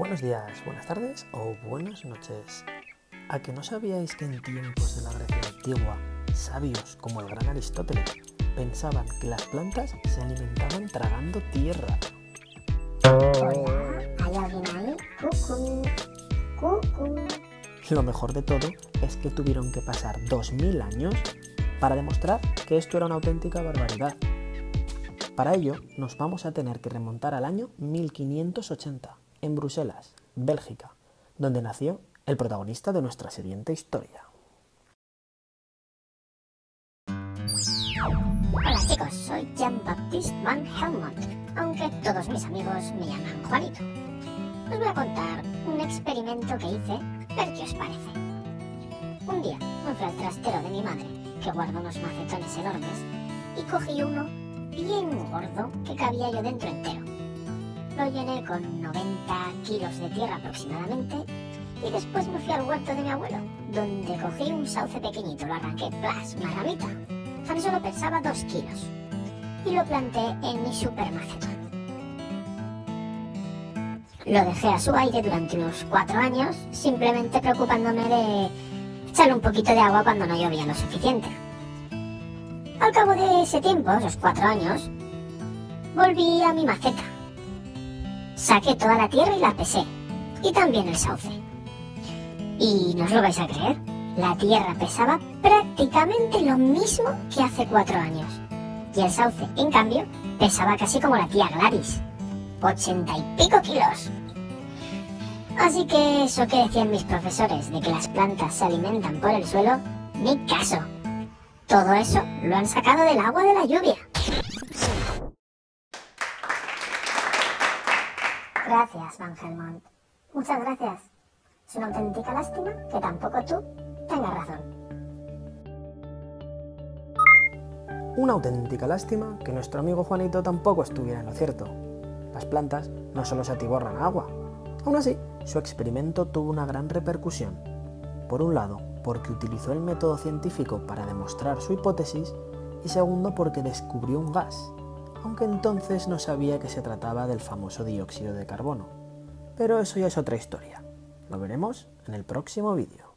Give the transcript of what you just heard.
Buenos días, buenas tardes o buenas noches. ¿A que no sabíais que en tiempos de la Grecia antigua, sabios como el gran Aristóteles pensaban que las plantas se alimentaban tragando tierra? Hola. Lo mejor de todo es que tuvieron que pasar 2000 años para demostrar que esto era una auténtica barbaridad. Para ello nos vamos a tener que remontar al año 1580 en Bruselas, Bélgica, donde nació el protagonista de nuestra siguiente historia. Hola chicos, soy Jean-Baptiste Van Helmont, aunque todos mis amigos me llaman Juanito. Os voy a contar un experimento que hice, ver qué os parece. Un día me fui al trastero de mi madre, que guarda unos macetones enormes, y cogí uno bien gordo que cabía yo dentro entero lo llené con 90 kilos de tierra aproximadamente y después me fui al huerto de mi abuelo, donde cogí un sauce pequeñito, lo arranqué, plas, una ramita. Tan solo pesaba 2 kilos y lo planté en mi supermacetón. Lo dejé a su aire durante unos 4 años, simplemente preocupándome de echarle un poquito de agua cuando no llovía lo suficiente. Al cabo de ese tiempo, esos 4 años, volví a mi maceta Saqué toda la tierra y la pesé. Y también el sauce. Y no os lo vais a creer, la tierra pesaba prácticamente lo mismo que hace cuatro años. Y el sauce, en cambio, pesaba casi como la tía Gladys. Ochenta y pico kilos. Así que eso que decían mis profesores de que las plantas se alimentan por el suelo, ni caso. Todo eso lo han sacado del agua de la lluvia. Gracias, Van Helmont. Muchas gracias. Es una auténtica lástima que tampoco tú tengas razón. Una auténtica lástima que nuestro amigo Juanito tampoco estuviera en lo cierto. Las plantas no solo se atiborran agua. Aún así, su experimento tuvo una gran repercusión. Por un lado, porque utilizó el método científico para demostrar su hipótesis y segundo, porque descubrió un gas, aunque entonces no sabía que se trataba del famoso dióxido de carbono. Pero eso ya es otra historia. Lo veremos en el próximo vídeo.